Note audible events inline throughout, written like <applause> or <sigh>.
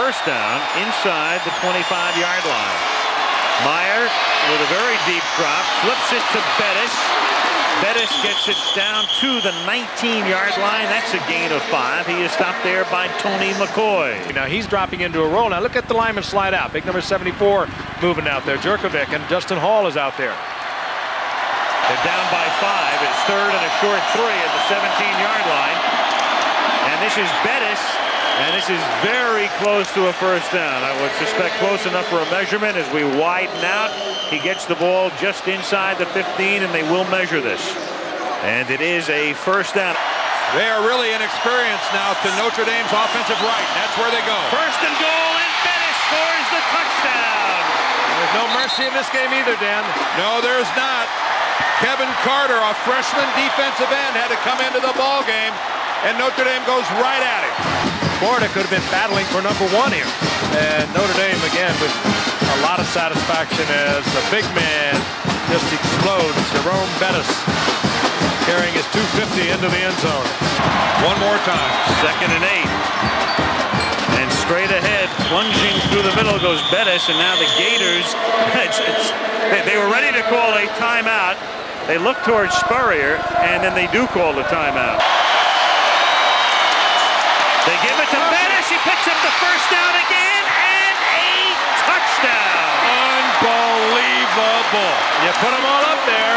first down inside the 25-yard line. Mirer with a very deep drop, flips it to Bettis. Bettis gets it down to the 19-yard line. That's a gain of five. He is stopped there by Tony McCoy. Now he's dropping into a roll. Now look at the lineman slide out. Big number 74 moving out there. Jurkovic and Justin Hall is out there. They're down by five. It's third and a short three at the 17-yard line. And this is Bettis and this is very close to a first down. I would suspect close enough for a measurement as we widen out. He gets the ball just inside the 15, and they will measure this. And it is a first down. They are really inexperienced now to Notre Dame's offensive right. That's where they go. First and goal, and Bettis scores the touchdown. There's no mercy in this game either, Dan. No, there's not. Kevin Carter, a freshman defensive end, had to come into the ball game, and Notre Dame goes right at him. Florida could have been battling for number one here. And Notre Dame, again, with a lot of satisfaction as the big man just explodes. Jerome Bettis carrying his 250 into the end zone. One more time. Second and eight. And straight ahead, plunging through the middle goes Bettis, and now the Gators, <laughs> it's, it's, they, they were ready to call a timeout. They look towards Spurrier, and then they do call the timeout. They give it to Bettis. He picks up the first down again and a touchdown. Unbelievable. You put them all up there,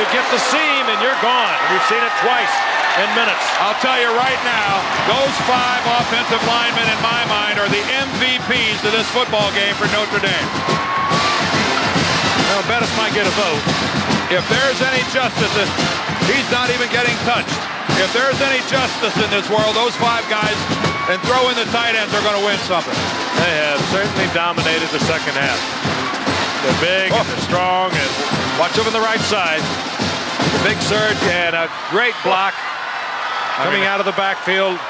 you get the seam, and you're gone. We've seen it twice in minutes. I'll tell you right now, those five offensive linemen, in my mind, are the MVPs of this football game for Notre Dame. Well, Bettis might get a vote. If there's any justice, he's not even getting touched. If there's any justice in this world, those five guys and throw in the tight ends are going to win something. They have certainly dominated the second half. They're big oh. and they're strong and watch over the right side. The big surge and a great block coming out of the backfield.